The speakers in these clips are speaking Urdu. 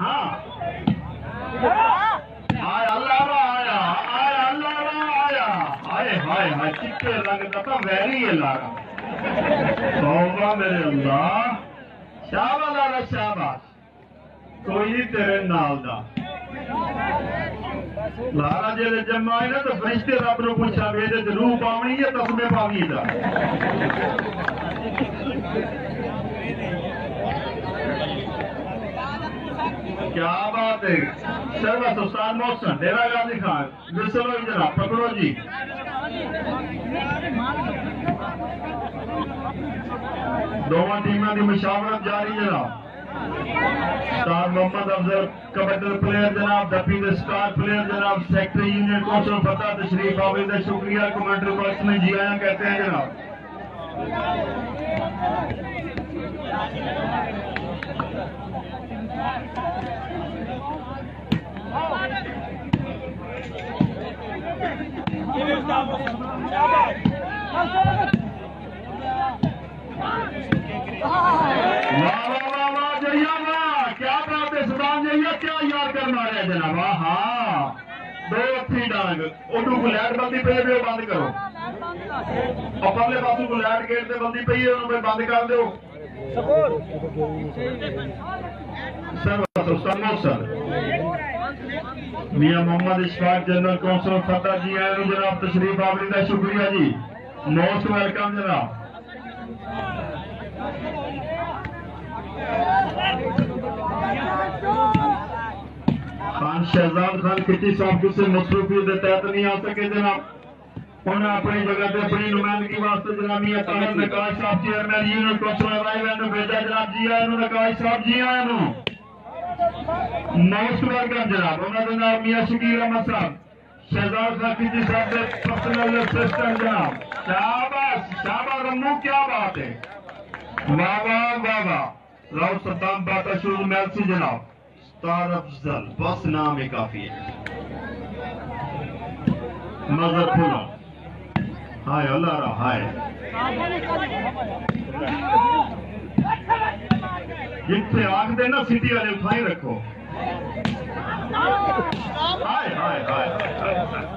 ہاں آئے اللہ کوئی تیرے نال دا لارا جے جمع آئے نا تو فرشتے رب نو پوچھا بھیجے تے روح پاونی ہے تسمے پاونی دا کیا بات ہے سروس استاد محسن ڈیرا گاندھی خان وسلو جناب پکڑو جی دونوں ٹیموں کی مشاورت جاری جناب استاد محمد افضل کبڈر پلیئر جناب ڈپی دے سٹار پلیئر جناب، سیکٹری یونین کونسل فتح تشریف آوے دے شکریہ کمانڈر باکس میں جی آیا کہتے ہیں جناب واہ واہ واہ واہ جڑیا واہ کیا بات ہے سلام جڑیا کیا یاد کرنا رہے جناب ہاں دو اچھی ڈانگ اڈو کو لائٹ بندی پہ بھی بند کرو۔ اور پرلے پاسو گیٹ سے بندی پئی ہے بند کر دیو۔ Sir Mian Muhammad Ashfaq general council Fateh جی آئے جناب، تشریف آوری کا شکریہ جی۔ موسٹ ویلکم جناب۔ خان شہزاد خان کسی صاحب کسی مصروفی دے تحت نہیں آ سکے جناب۔ انہیں اپنی جگہ تے اپنی نمائندگی واسطے جناب میاں طاہر نکاش صاحب chairman union council Raiwind بھیجا۔ جناب جی آئے نو نکاش صاحب جی آئے نو موسٹ ویلکم جناب، انہوں نے نام میاں شکیر احمد صاحب، شہزاد خان کسی صاحب دے پرسنل اسسٹنٹ جناب۔ شاباش شاباش رمو، کیا بات ہے؟ واہ واہ واہ واہ۔ راؤ ستام باتا شروع میلسی جناب۔ افضل بس نام کافی ہے۔ مذہب پھولا ہائے اللہ را ہائے۔ جتھے آگ دے نا سٹی والے اٹھائی رکھو۔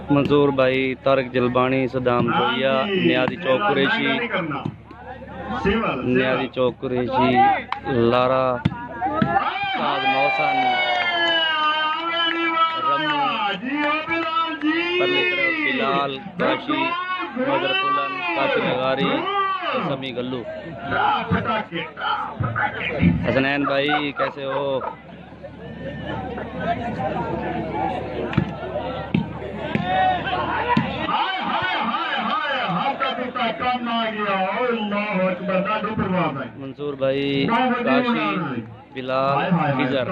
منظور بھائی طارق جلبانی صدام گویا نیازی چوک قریشی۔ نیازی چوک قریشی لارا۔ استاد محسن پرلی طرف بلال کاشی مدر پلن کاشی نگاری، سمی گلو۔ حسنین بھائی، کیسے ہو؟ منصور بھائی، کاشی بلال خزر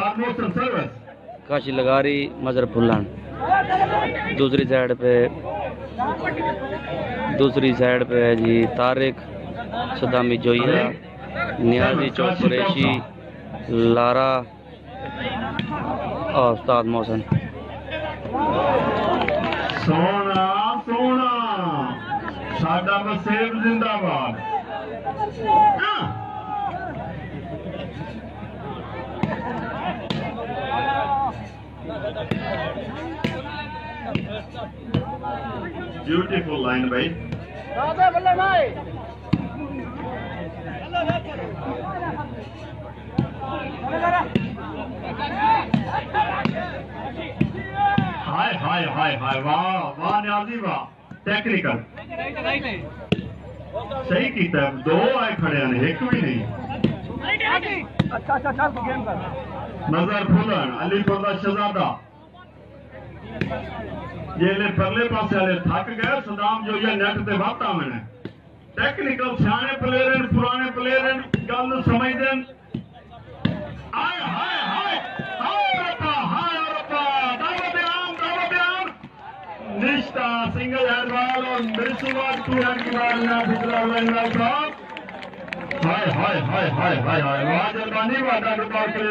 کاشی لگاری مظہر پھلن دوسری سائڈ پہ دوسری سائڈ پہ ہے جی طارق صدامی جوئیہ نیازی چوک قریشی لارا اور استاد محسن۔ سونا سونا۔ ساڈا مسیب زندہ باد۔ بیوٹیفل لائن بھائی ہائے ہائے ہائے ہائے واہ واہ نیازی واہ ٹیکنیکل صحیح کیتا ہے دو آئے کھڑے ہیں ایک بھی نہیں نظر پھولن علی پردہ شہزادہ یہ لے پرلے پاسے والے تھک گئے، صدام جو یہ نیٹ تے واتا میں نے ٹیکنیکل سیانے پلیئر ہیں پرانے پلیئر ہیں گل سمجھ دین۔ آئے ہائے ہائے ہائے ربا ہائے ربا دعوت عام دعوت عام نشتہ، سنگل ہیڈ بال اور مرسوات ٹو ہیڈ کی بال نہ فکرہ اللہ صاحب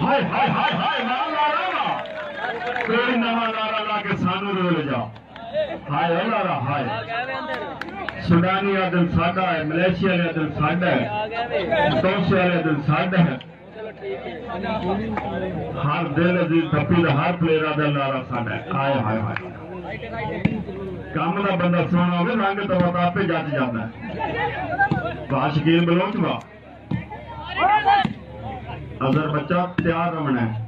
ہائے کوئی نواں نارا لا کے جا۔ ہائے لارا ہائے۔ سودانی دل ساڈا ہے، ملیشیا کا دل ساڈا ہے دوسیا کا دل ساڈا ہے۔ ہر دل عزیز ہر پلیرا دل نارا ساڈا ہے۔ ہائے ہائے ہائے۔ کام کا بندہ سونا ہوگا، رنگ تو آپ جج جانا ہے۔ کہاں شکیل بلوچ کا اگر بچہ تیار رمنا ہے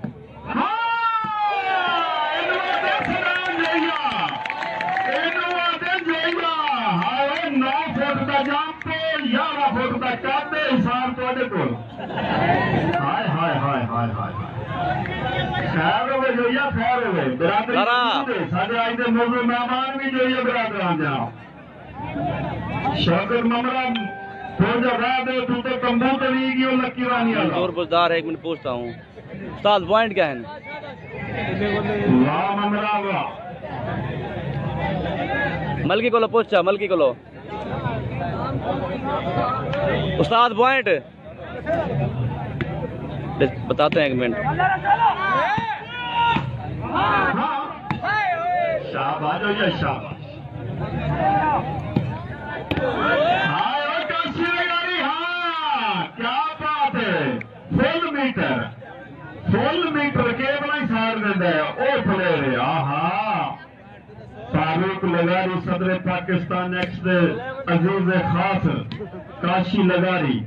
برادر مہمان بھی جو ممرہ منظور بزدار ہے ایک منٹ پوچھتا ہوں۔ استاد پوائنٹ کیا ہے؟ ملکی کو لو پوچھا ملکی کو لو استاد پوائنٹ بتاتے ہیں ایک منٹ۔ شاہ یا شاہ سول میٹر کیبل سار دینا ہے وہ پلے آہا۔ فاروق لگاری صدر پاکستان ایکس دے عزیز خاص کاشی لگاری۔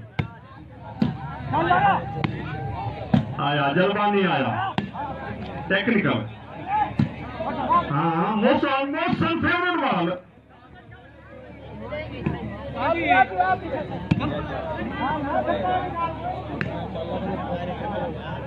آیا، جلوانی آیا۔ ٹیکنیکل۔ ہاں موسٹ آلموسٹ سن فیورٹ بال۔ Thank.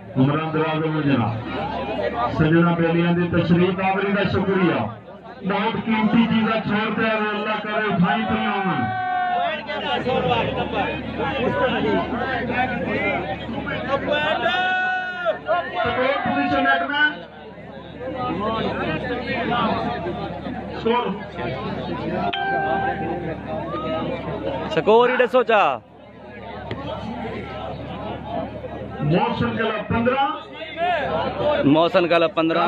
عمران دراز مجرا سجنا بیلیاں دی تشریف آوری دا شکریہ۔ بہت قیمتی چیزاں چھوڑتے ہیں اللہ کرے اٹھائی پہ آن پوزیشن سکور ہی ڈسو چاہ موسم کال پندرہ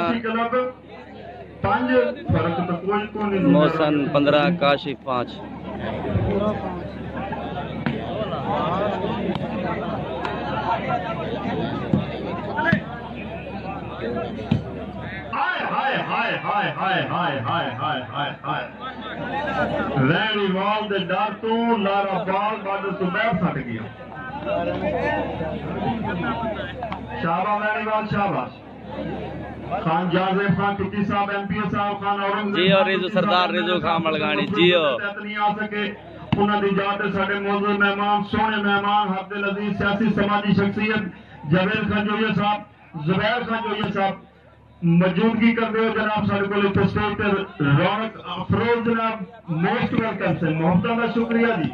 موسم پندرہ۔ کاشی پانچ ہائے ہائے ہائے ہائے ہائے ہائے ہائے ہائے ہائے گی شابہ میری بات شابہ خان جازیب خان ٹکی صاحب ایم پی صاحب خان اورنگ جی اور ریزو سردار ریزو خان ملگانی جی اور نہیں آ سکے انہاں موضوع مہمان سونے مہمان عبد العزیز سیاسی سماجی شخصیت جبیل جویل خنجویہ صاحب زبیر خان خنجویہ صاحب مجود کی کر دے جناب ساڑے کو لیتے سٹیٹ پر رونک افروز جناب موسٹ ویلکم سے محمدہ میں شکریہ جی۔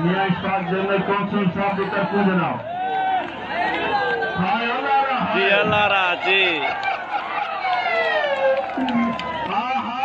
নিয়ে আসার জন্য কনসুল সাহেবকে খুঁজে নাও হায় আল্লাহরা জি আল্লাহরা জি আহা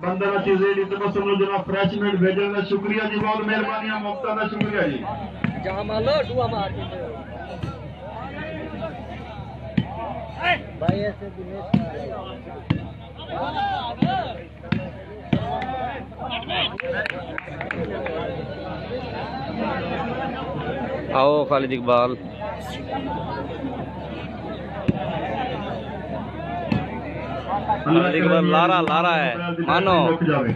بندہ نہ چیزیں لی تو بس انہوں جناب فریش میٹ بھیجن دا شکریہ جی بہت مہربانی ہے مفتا دا شکریہ جی۔ جہاں مالا دعا مار بھائی ایسے دنیش آؤ خالد اقبال۔ لارا- لارا ہے۔ مانو۔ رک جاوے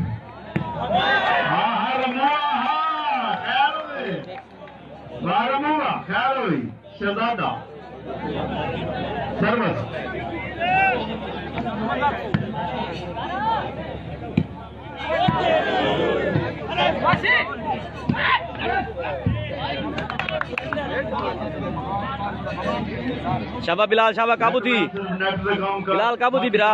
شہزادہ سروس شابہ بلال، شابہ قابو تھی۔ بلال قابو تھی برا۔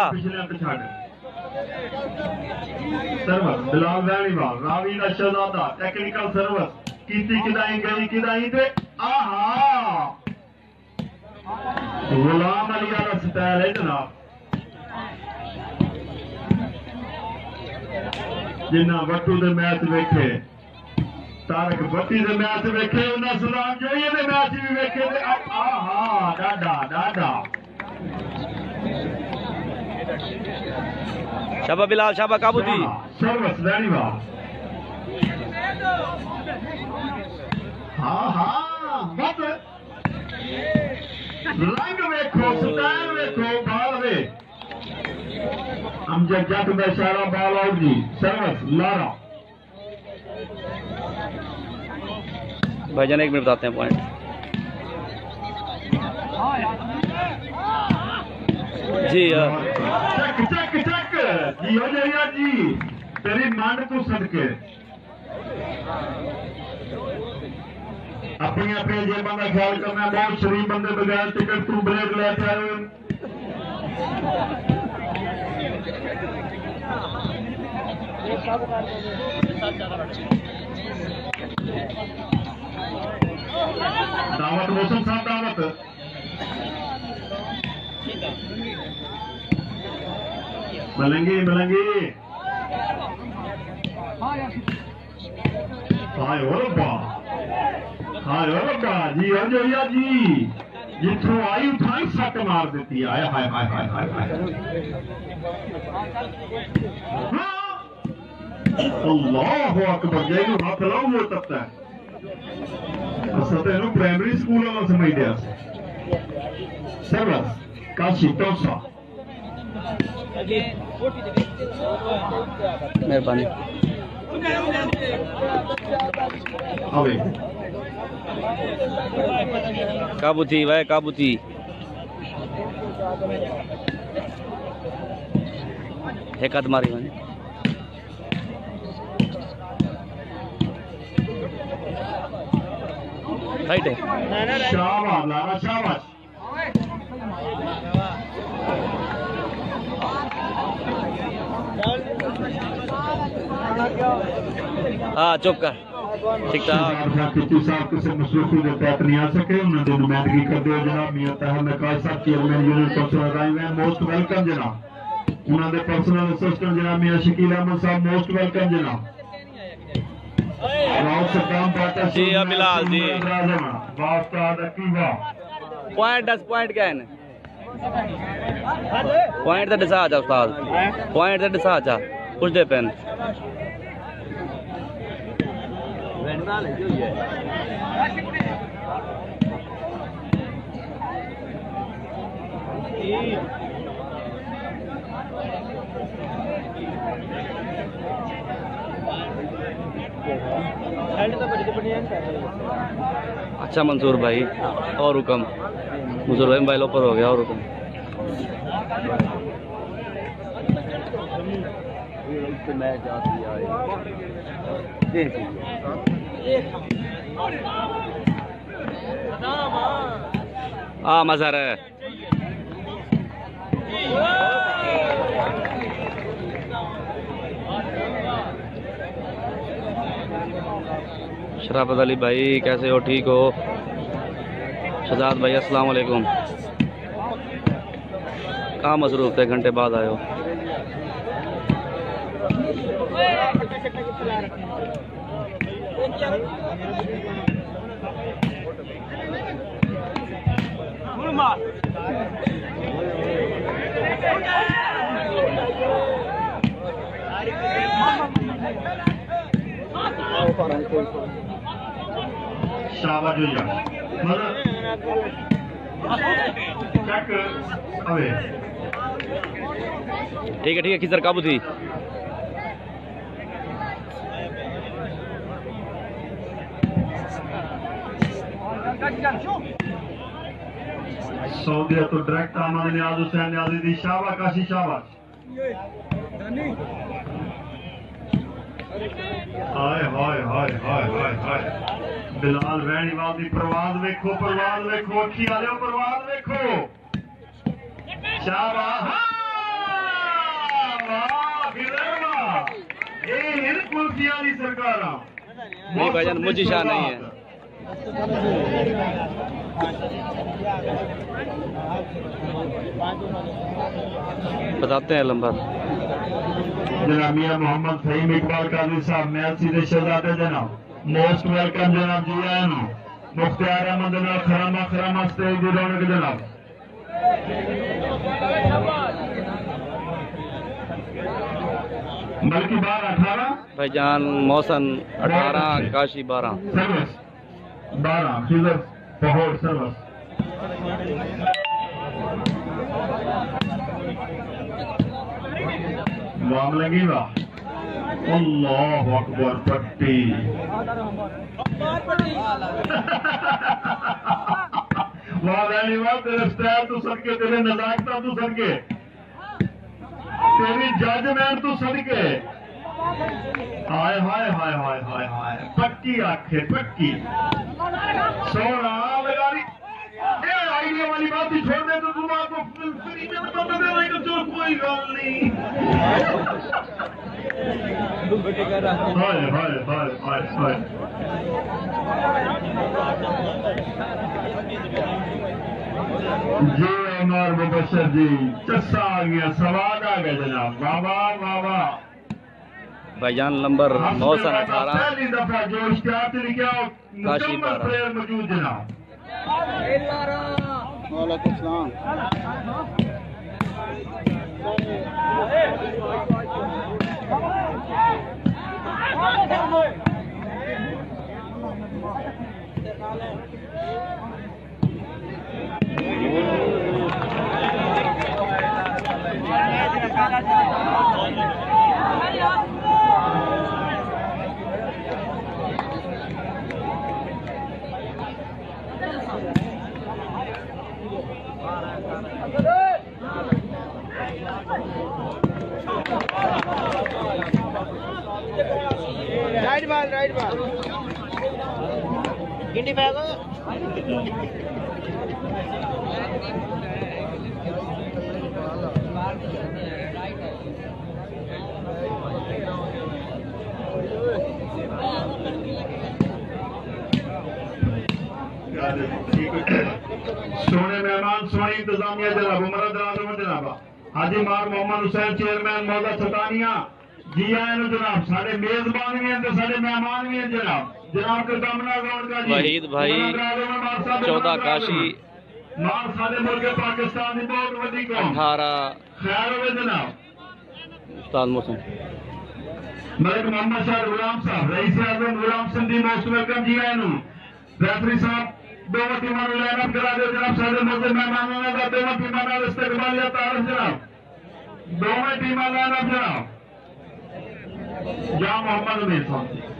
سروس، بلال ویلی وال راوی دا شہزادہ ٹیکنیکل سروس۔ کیتی کدائی گئی، کدائی تے آہا! غلام علی والا سٹائل ہے جناب۔ جنہ وٹو دے میچ ویکھے۔ تارک بٹی دے میچ ویکھے انہاں سلام جوئیے دے میچ بھی ویکھے تے آہا ڈاڈا ڈاڈا۔ شابہ بلال شابہ قابو تھی سروس ویری وال ہاں ہاں بس۔ رنگ ویکھو سٹائل ویکھو بال وے۔ امجد جٹ دا اشارہ بال آؤٹ جی سروس لارا۔ بھائی جان، ایک منٹ بتاتے ہیں پوائنٹ جی جی تیری مان تو صدقے اپنی اپنی جیباں کا خیال کرنا، بہت شریف بندے بغیر ٹکٹ تو بریک لے کے آئے ہوئے. دعوت موسم صاحب دعوت. ملنگی ملنگی. ہائے او ربا ہائے او ربا جی ہو جویا جی. جتوں آئی اٹھائی سٹ مار دیتی آئے ہائے ہائے ہائے ہائے ہائے ہاں؟ اللہ اکبر جائے نو ہاتھ لاؤ وہ تب تک. اوے قابو تھی وہ رائٹ ہے ہاں چپ کر ٹھیک صاحب کسی مصروفی کے تحت نہیں آ سکے انہوں نے نمائندگی کر دیا جناب میاں نقاش صاحب چیئرمین یونین کونسل رائے ہوئے موسٹ ویلکم جناب انہوں نے پرسنل اسسٹنٹ جناب میاں شکیل احمد صاحب موسٹ ویلکم جناب جی، بلال، جی۔ پوائنٹ دس پوائنٹ کیا ہے پوائنٹ تو ڈسا آجا استاد پوائنٹ تو ڈسا آجا کچھ دے پین Thank you. اچھا منصور بھائی، اور حکم۔ منصور بھائی، موبائل اوپر ہو گیا، اور حکم۔ ہاں مزار ہے۔ شرافت علی بھائی، کیسے ہو؟ ٹھیک ہو؟ شہزاد بھائی، السلام علیکم۔ کہاں مصروف تھے؟ گھنٹے بعد آئے ہو۔ Thank you. شاباش ہوئی مگر چیک اوے ٹھیک ہے ٹھیک ہے کسر قابو تھی؟ سعودیہ تو ڈائریکٹ آمد نیاز حسین نیازی دی۔ شاباش کاشی شاباش۔ ہائے ہائے ہائے ہائے ہائے ہائے بلال رہنی وال دی پرواز ویکھو پرواز ویکھو اکھی والے پرواز ویکھو شاہ واہ گرما اے ہر کلفیاں دی سرکاراں نہیں بھائی جان مجھے شاہ نہیں ہے بتاتے ہیں لمبا جناب محمد فہیم اقبال قادر صاحب میں اسی دے شہزادے جناب موسٹ ویلکم جناب جی آیا مختیار احمد جناب خرامہ خرامہ اسٹیج کی رونق جناب۔ ملکی بار اٹھارہ۔ بھائی جان موسن اٹھارہ کاشی بارہ۔ سروس۔ بارہ فیزر پہور سروس۔ معاملہ گیوہ اللہ اکبر، پٹی۔ واہ ویلی واہ، تیرے سٹیپ تو سڑ کے، تیرے نزاکتہ تو سڑ کے۔ تیری ججمنٹ تو سڑ کے۔ ہائے ہائے ہائے ہائے ہائے پکی آنکھیں پکی سونا لگاری یہ آئیڈیا والی بات ہی چھوڑ دے تو تم کو فری میں بتا دے کوئی گل نہیں۔ جی عمر مبشر جی چسا آ گیا سوال آ گیا جناب بابا بابا بھائی جان نمبر نو سن اٹھارہ، کاشی پارا موجود جناب وعلیکم السلام۔ ఇంటి బ్యాగు سونے مہمان، سونے انتظامیہ جناب عمرت راجم جناب حاجی مار محمد حسین، چیئرمین مولا چھتانیاں جی آئے جناب سارے میزبان بھی ہیں تو سارے مہمان بھی ہیں جناب. جی۔ وحید بھائی چودہ کاشی۔ اٹھارہ۔ استاد محسن۔ ملک محمد شاہ غلام صاحب رئیس اعظم غلام سندھی جی، موسٹ ویلکم جی آئے نو۔ ریفری صاحب دو ٹیموں نے لائن اپ کرا جناب سارے موجود مہمانوں کا دو ٹیموں کا استقبال یا تعارف جناب۔ دو ٹیموں لائن اپ جناب۔ جا محمد امیر صاحب۔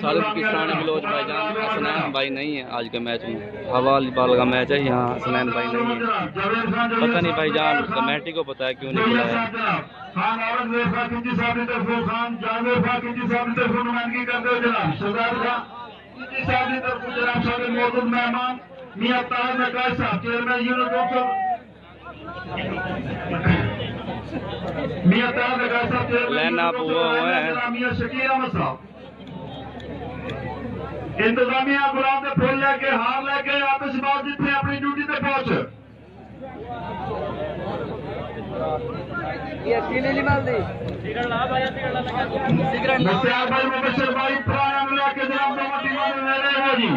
سالف کی کسان بلوچ بھائی جان حسنین بھائی نہیں ہے آج کے میچ میں حوال بال کا میچ ہے یہاں حسنین بھائی نہیں ہے پتہ نہیں بھائی جان کمیٹی کو پتہ ہے کیوں نہیں بلایا میاں تاج نقاش صاحب چیئرمین یونٹ لائن اپ ہوا ہوا ہے۔ احمد صاحب۔ انتظامیہ گلاب کے پھول لے کے ہار لے کے آتش باز جتنے اپنی ڈیوٹی تے پہنچ۔ بھائی جی۔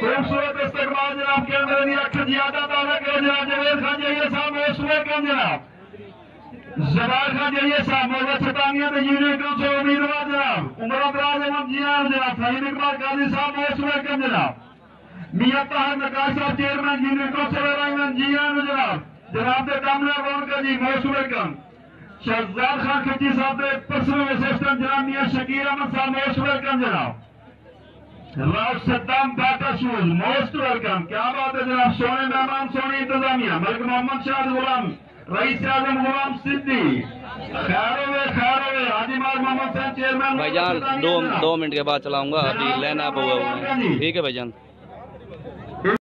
خوبصورت استقبال جناب کے اندر نہیں رکھ زیادہ تعالی کے جناب جوید خان جی صاحب اس میں کم جناب زبان خان جلیہ صاحب مرد ستانیہ میں یونین کونسل امیدوار جناب عمر عبدال احمد جیان جناب، فہیم اقبال قاضی صاحب موسٹ ویلکم جناب؟ میاں طاہر نقاش صاحب، چیئرمین یونین کونسل ارائیمن جیان جناب جناب دے کاملہ رونکا جی؟ موسٹ ویلکم شہزاد خان کھچی صاحب دے پرسنل اسسٹنٹ جناب میاں شکیر احمد صاحب موسٹ ویلکم جناب؟ راج صدام ڈاٹا شوز موسٹ ویلکم کیا بات ہے جناب؟ سونے مہمان، سونے انتظامیہ، ملک محمد شاہ غلامی رئیس اعظم غلام سندھی خیروے خیروے حاجی مار محمد صاحب چیئرمین بھائی جان دو منٹ کے بعد چلاؤں گا ابھی لائن اپ ہوا ہوا ہے ٹھیک ہے بھائی جان